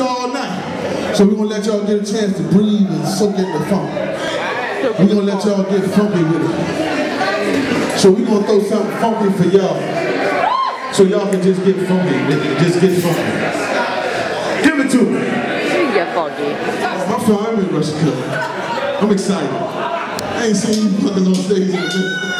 all night. So we're going to let y'all get a chance to breathe and soak in the funk. We're going to let y'all get funky with it. So we're going to throw something funky for y'all. So y'all can just get funky with it. Just get funky. Give it to me. You get funky. I'm sorry, I'm in I'm excited. I ain't seen you fucking on stage in a minute.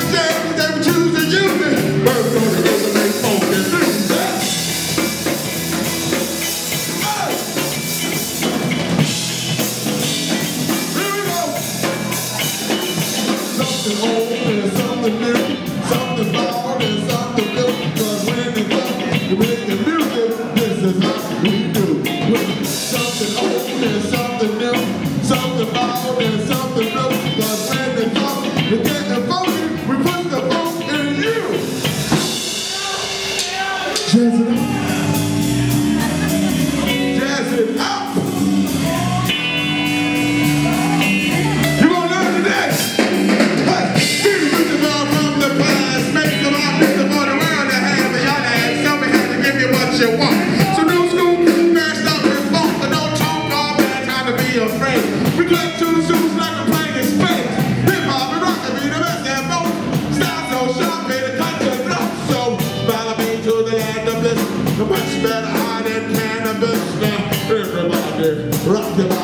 something old and something new, something bald and something new. Cause when it comes to making music, this is how we do. Something old and something new, something bald and something new. Cause when it comes to getting funky, we put the funk in you. Cheers rock the body.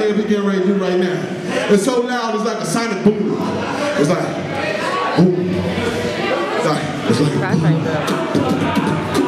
here we ready to do right now. It's so loud, it's like a sonic boom. It's like, boom. It's like, it's like, boom.